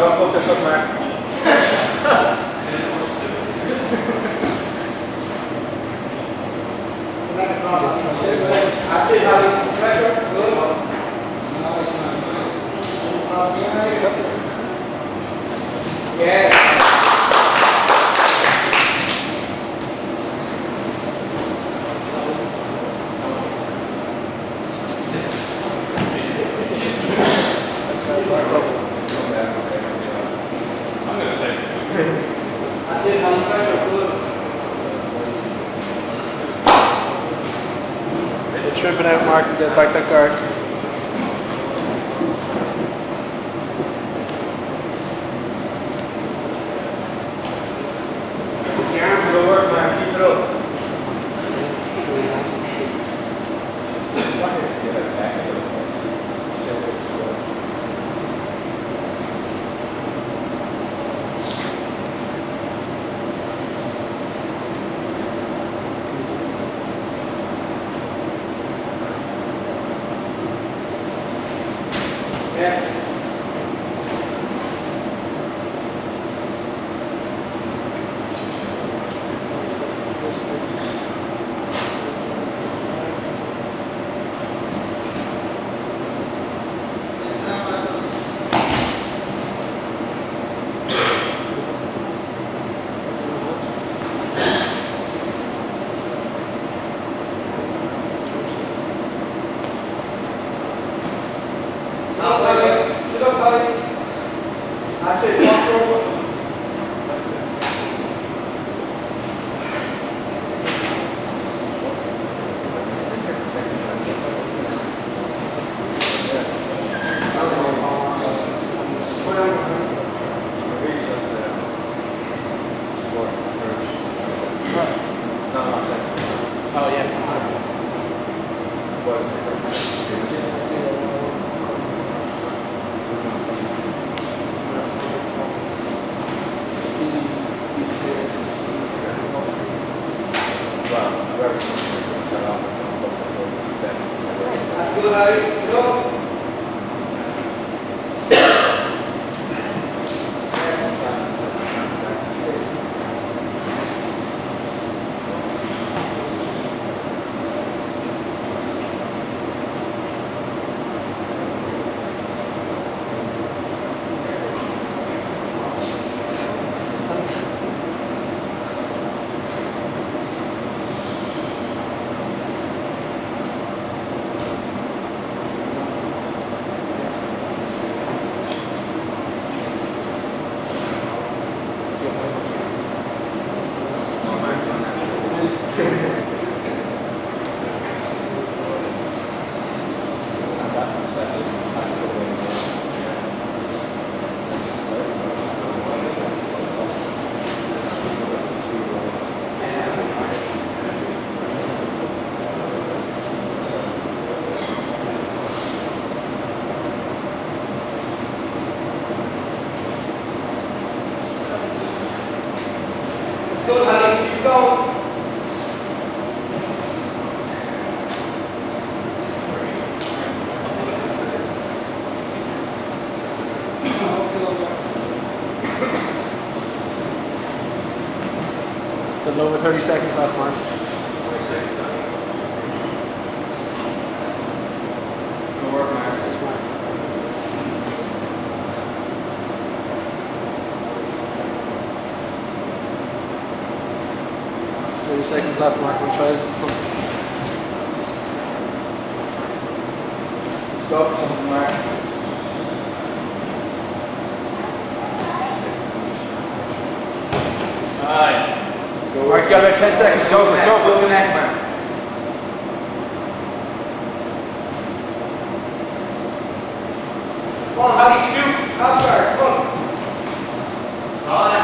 Don't focus on Mark. I see how you treasure. good. Tripping out, Mark, and get back That's good, Little over 30 seconds left, Mark. 30 seconds left, Mark. We'll try something. Stop, Mark. All right, you got about 10 seconds. Go for it. Go for it. Come on, how do Huggy, scoop. Come on.